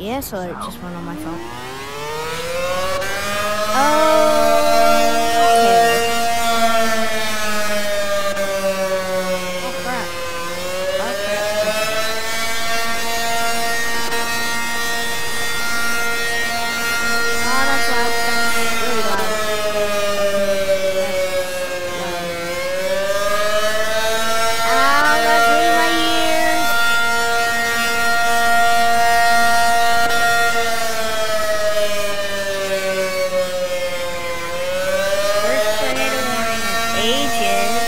air so it just went on my phone. ages.